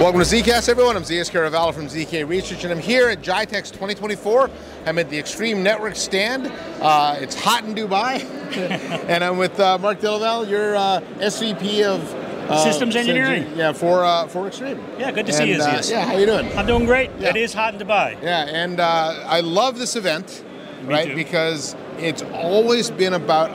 Welcome to ZKast, everyone. I'm Zeus Kerravala from ZK Research, and I'm here at GITEX 2024. I'm at the Extreme Network stand. Uh, it's hot in Dubai, and I'm with uh, Mark Dellavalle, your uh, SVP of uh, Systems Engineering. Yeah, for uh, for Extreme. Yeah, good to and, see you, uh, Zeus. yeah, how you doing? I'm doing great. Yeah. It is hot in Dubai. Yeah, and uh, I love this event, Me right? too. Because it's always been about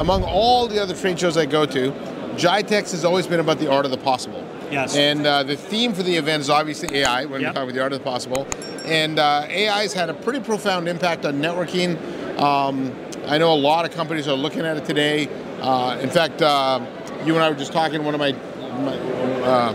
among all the other trade shows I go to, GITEX has always been about the art of the possible. Yes. And uh, the theme for the event is obviously AI, when Yep. we talk about the art of the possible. And uh, AI has had a pretty profound impact on networking. Um, I know a lot of companies are looking at it today. Uh, in fact, uh, you and I were just talking, one of my, my uh,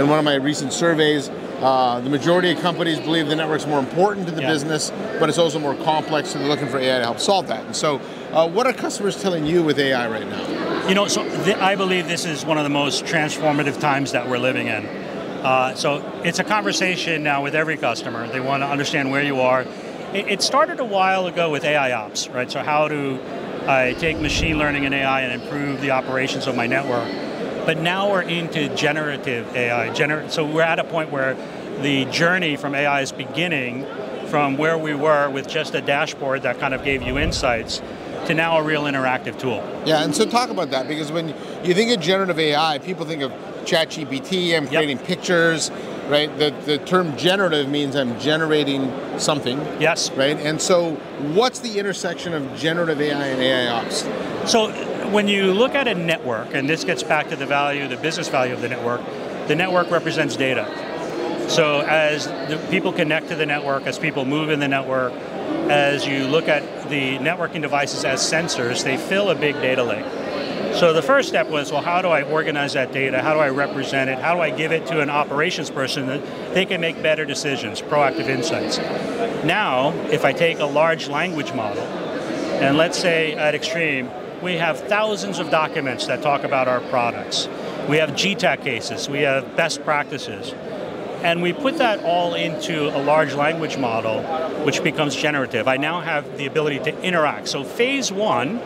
in one of my recent surveys, uh, the majority of companies believe the network's more important to the business, but it's also more complex, and they're looking for AI to help solve that. And so, uh, what are customers telling you with AI right now? You know, so th- I believe this is one of the most transformative times that we're living in. Uh, so it's a conversation now with every customer. They want to understand where you are. It, it started a while ago with AI ops, right? So how do I take machine learning and AI and improve the operations of my network? But now we're into generative AI. Gener- so we're at a point where the journey from AI is beginning from where we were with just a dashboard that kind of gave you insights to now a real interactive tool. Yeah, and so talk about that because when you think of generative AI, people think of ChatGPT, I'm creating pictures, right? The, the term generative means I'm generating something, Yes. right? And so, what's the intersection of generative AI and AI ops? So when you look at a network, and this gets back to the value, the business value of the network, the network represents data. So as the people connect to the network, as people move in the network, as you look at the networking devices as sensors, they fill a big data lake. So the first step was, well, how do I organize that data? How do I represent it? How do I give it to an operations person that they can make better decisions, proactive insights? Now, if I take a large language model, and let's say at Extreme, we have thousands of documents that talk about our products. We have GTAC cases, we have best practices. And we put that all into a large language model, which becomes generative. I now have the ability to interact. So, phase one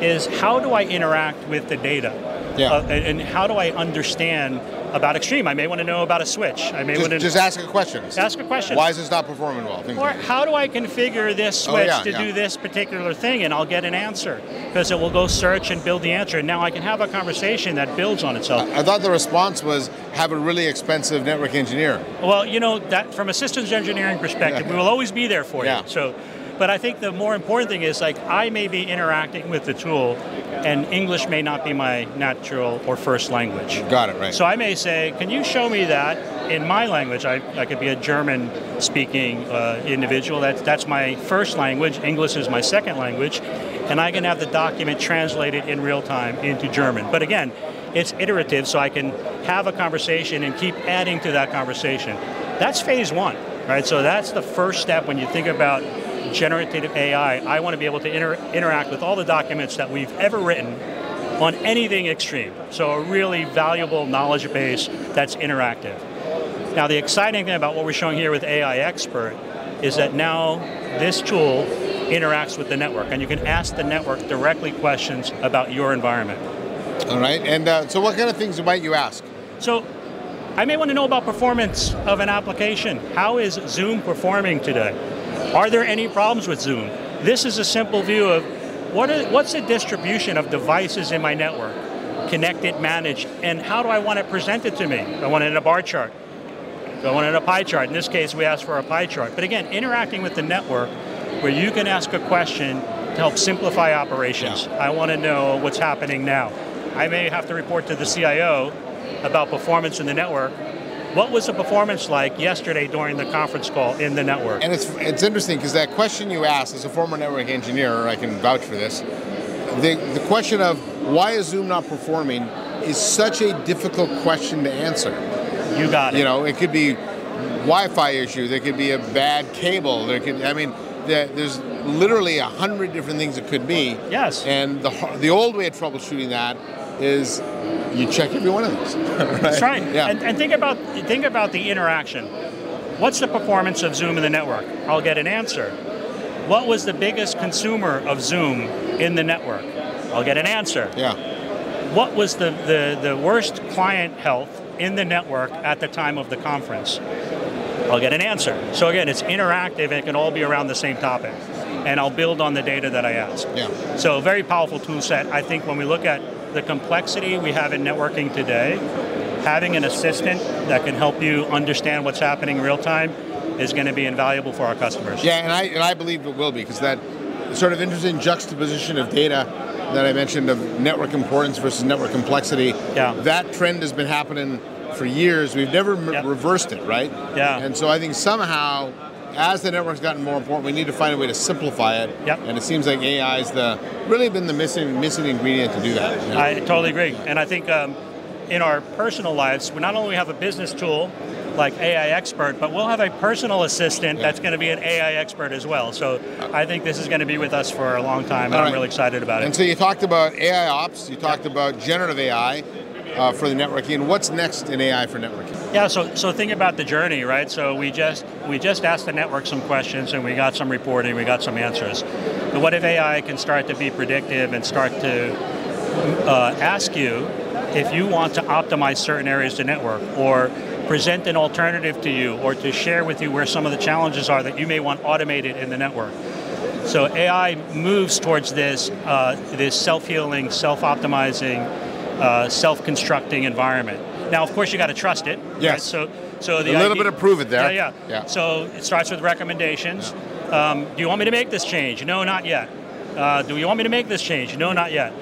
is how do I interact with the data? Yeah. Uh, and, and how do I understand about Extreme? I may want to know about a switch. I may Just, want to just ask a question. ask a question. Why is this not performing well? Things Or like how do I configure this Oh, switch yeah, to yeah. do this particular thing and I'll get an answer? Because it will go search and build the answer. And now I can have a conversation that builds on itself. I thought the response was have a really expensive network engineer. Well, you know, that from a systems engineering perspective, Yeah. we will always be there for Yeah. you. So but I think the more important thing is like I may be interacting with the tool and English may not be my natural or first language. Got it, right. So I may say, can you show me that in my language? I, I could be a German speaking uh, individual. That's, that's my first language. English is my second language. And I can have the document translated in real time into German. But again, it's iterative, so I can have a conversation and keep adding to that conversation. That's phase one, right? So that's the first step when you think about generative AI. I want to be able to inter- interact with all the documents that we've ever written on anything extreme. So a really valuable knowledge base that's interactive. Now the exciting thing about what we're showing here with AI Expert is that now this tool interacts with the network and you can ask the network directly questions about your environment. All right. And uh, so, what kind of things might you ask? So I may want to know about performance of an application. How is Zoom performing today? Are there any problems with Zoom? This is a simple view of what is, what's the distribution of devices in my network, connected, managed, and how do I want it presented to me? I want it in a bar chart? I want it in a pie chart? In this case, we asked for a pie chart. But again, interacting with the network where you can ask a question to help simplify operations. I want to know what's happening now. I may have to report to the CIO about performance in the network. What was the performance like yesterday during the conference call in the network? And it's it's interesting because that question you asked, as a former network engineer, I can vouch for this. The the question of why is Zoom not performing is such a difficult question to answer. You got it. You know, it could be Wi-Fi issue. There could be a bad cable. There could, I mean, there, there's literally a hundred different things it could be. Yes. And the the old way of troubleshooting that is you check every one of those. right? That's right. Yeah. And, and think about think about the interaction. What's the performance of Zoom in the network? I'll get an answer. What was the biggest consumer of Zoom in the network? I'll get an answer. yeah. What was the, the, the worst client health in the network at the time of the conference, I'll get an answer. So again, it's interactive and it can all be around the same topic. And I'll build on the data that I ask. Yeah. So very powerful tool set. I think when we look at the complexity we have in networking today, having an assistant that can help you understand what's happening real time is going to be invaluable for our customers. Yeah, and I and I believe it will be because that sort of interesting juxtaposition of data that I mentioned of network importance versus network complexity. Yeah. That trend has been happening for years. We've never m- Yep. reversed it, right? Yeah. And so I think somehow, as the network's gotten more important, we need to find a way to simplify it. Yep. And it seems like AI is the really been the missing missing ingredient to do that. you know? I totally agree. And I think um, in our personal lives, we not only have a business tool like AI Expert, but we'll have a personal assistant that's going to be an AI expert as well. So I think this is going to be with us for a long time, and All I'm really excited about it. And so you talked about AI ops, you talked about generative AI uh, for the networking. And what's next in AI for networking? Yeah, so so think about the journey, right? So we just we just asked the network some questions, and we got some reporting, we got some answers. But what if AI can start to be predictive and start to uh, ask you if you want to optimize certain areas of the network or present an alternative to you or to share with you where some of the challenges are that you may want automated in the network. So AI moves towards this uh, this self-healing, self-optimizing, uh, self-constructing environment. Now, of course, you got to trust it. right? Yes. So, so the A little idea- bit of prove it there. Yeah, yeah. Yeah. So it starts with recommendations. Um, do you want me to make this change? No, not yet. Uh, do you want me to make this change? No, not yet.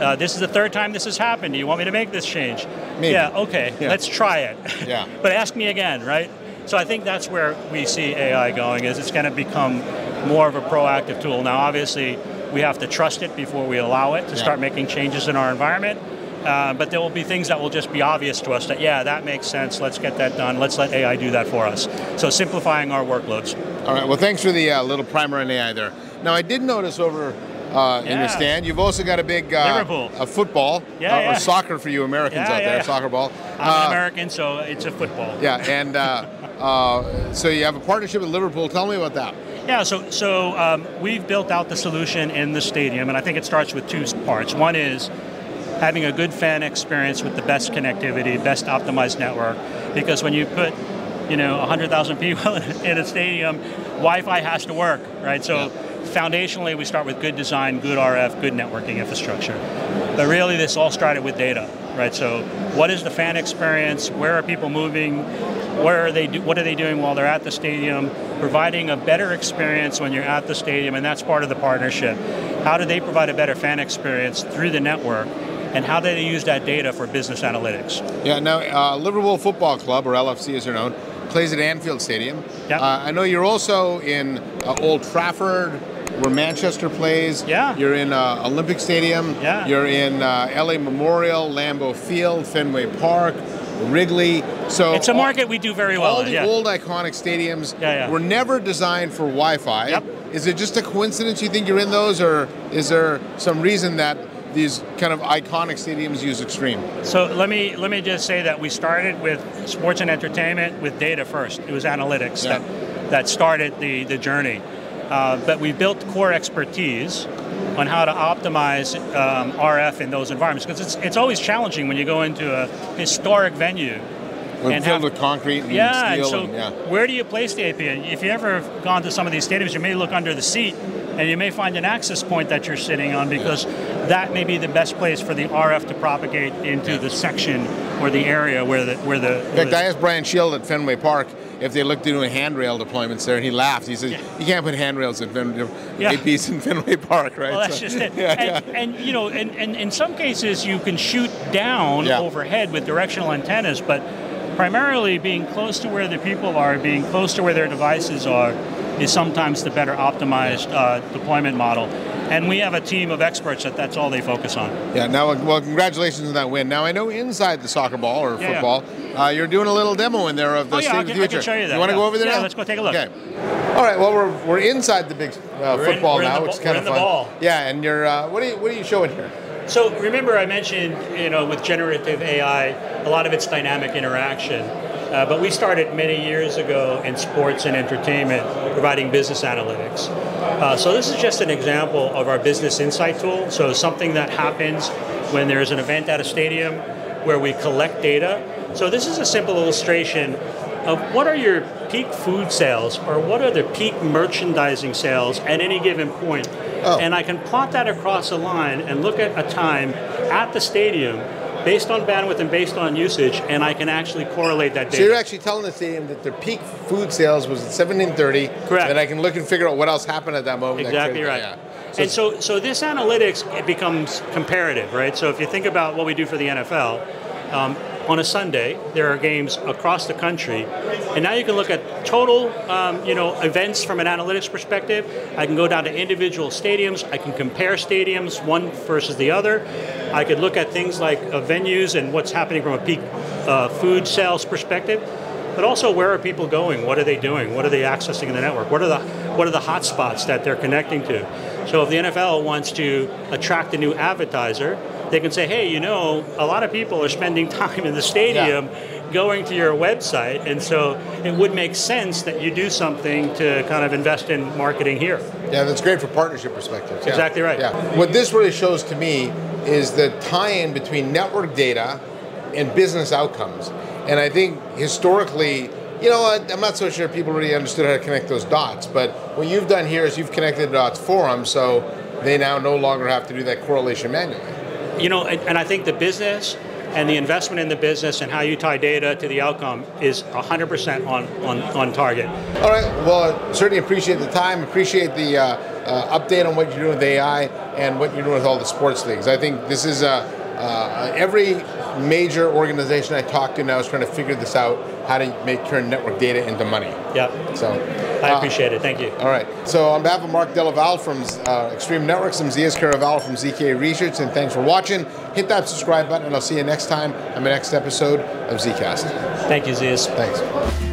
Uh, this is the third time this has happened. Do you want me to make this change? Maybe. Yeah, okay, Yeah. let's try it. Yeah. but ask me again, right? So I think that's where we see AI going, is it's going to become more of a proactive tool. Now, obviously, we have to trust it before we allow it to Yeah. start making changes in our environment. Uh, but there will be things that will just be obvious to us that, yeah, that makes sense. Let's get that done. Let's let AI do that for us. So simplifying our workloads. All right. Well, thanks for the uh, little primer on AI there. Now, I did notice over uh, in Yeah. your stand, you've also got a big uh, Liverpool. a football Yeah, uh, yeah. or soccer for you Americans out there, soccer ball. I'm Uh, an American, so it's a football. Yeah, and uh, uh, so you have a partnership with Liverpool. Tell me about that. Yeah, so so um, we've built out the solution in the stadium, and I think it starts with two parts. One is having a good fan experience with the best connectivity, best optimized network, because when you put you know 100,000 people in a stadium, Wi-Fi has to work, right? So. Yeah. Foundationally, we start with good design, good RF, good networking infrastructure. But really, this all started with data, right? So, what is the fan experience? Where are people moving? Where are they? Do, what are they doing while they're at the stadium? Providing a better experience when you're at the stadium, and that's part of the partnership. How do they provide a better fan experience through the network? And how do they use that data for business analytics? Yeah. Now, uh, Liverpool Football Club, or LFC as they're known, plays at Anfield Stadium. Yeah. Uh, I know you're also in uh, Old Trafford, where Manchester plays. Yeah. You're in uh, Olympic Stadium. Yeah. You're in uh, LA Memorial, Lambeau Field, Fenway Park, Wrigley. So It's a all- market we do very well. all in, the yeah. old iconic stadiums Yeah, yeah. were never designed for Wi-Fi. Yep. Is it just a coincidence you think you're in those, or is there some reason that these kind of iconic stadiums use Extreme? So let me let me just say that we started with sports and entertainment with data first. It was analytics Yeah. that that started the the journey. Uh, but we built core expertise on how to optimize um, RF in those environments because it's it's always challenging when you go into a historic venue. When And filled have- with concrete and Yeah, and so and, yeah. where do you place the APN? If you ever have gone to some of these stadiums, you may look under the seat and you may find an access point that you're sitting on because that may be the best place for the RF to propagate into the section or the area where the where the, In fact, I asked Brian Shield at Fenway Park if they looked into handrail deployments there, and he laughed. He said, "You can't put handrails in Fen- Yeah. APs in Fenway Park, right?" Well, that's So- just it. Yeah, and, yeah. and you know, and, and in some cases you can shoot down Yeah. overhead with directional antennas, but primarily being close to where the people are, being close to where their devices are, is sometimes the better optimized uh, deployment model. And we have a team of experts that that's all they focus on. Yeah. Now, well, congratulations on that win. Now, I know inside the soccer ball or Yeah, yeah. football, Uh, you're doing a little demo in there of the Oh, yeah, State of the can- I Future. can show you that, You want to yeah. go over there Yeah, now? let's go take a look. Okay. All right. Well, we're, we're inside the big uh, We're football in now, which is kind we're of fun. ball. Yeah, and you're uh, what are you what are you showing here? So remember, I mentioned you know with generative AI, a lot of it's dynamic interaction. Uh, but we started many years ago in sports and entertainment, providing business analytics. Uh, so this is just an example of our business insight tool. So something that happens when there's an event at a stadium, where we collect data. So this is a simple illustration of what are your peak food sales or what are the peak merchandising sales at any given point. Oh. And I can plot that across a line and look at a time at the stadium based on bandwidth and based on usage, and I can actually correlate that data. So you're actually telling the stadium that their peak food sales was at 1730. Correct. And I can look and figure out what else happened at that moment. Exactly right. Yeah. So and so, so this analytics it becomes comparative, right? So if you think about what we do for the NFL, um, on a Sunday, there are games across the country, and now you can look at total, um, you know, events from an analytics perspective. I can go down to individual stadiums. I can compare stadiums one versus the other. I could look at things like uh, venues and what's happening from a peak uh, food sales perspective, but also where are people going? What are they doing? What are they accessing in the network? What are the what are the hotspots that they're connecting to? So if the NFL wants to attract a new advertiser, they can say, hey, you know, a lot of people are spending time in the stadium. Yeah going to your website, and so it would make sense that you do something to kind of invest in marketing here. Yeah, that's great for partnership perspectives. Yeah. Exactly right. Yeah. What this really shows to me is the tie-in between network data and business outcomes. And I think historically, you know, I'm not so sure people really understood how to connect those dots. But what you've done here is you've connected the dots for them, so they now no longer have to do that correlation manually. You know, and I think the business and the investment in the business and how you tie data to the outcome is 100% on, on, on target. All right. Well, certainly appreciate the time, appreciate the uh, uh, update on what you're doing with AI and what you're doing with all the sports leagues. I think this is uh, every major organization I talk to now is trying to figure this out how to make turn network data into money. Yeah. So I appreciate it. Thank you. All right. So on behalf of Mark Dellavalle from uh, Extreme Networks, I'm Zeus Kerravala from ZK Research, and thanks for watching. Hit that subscribe button, and I'll see you next time on the next episode of ZKast. Thank you, Zeus. Thanks.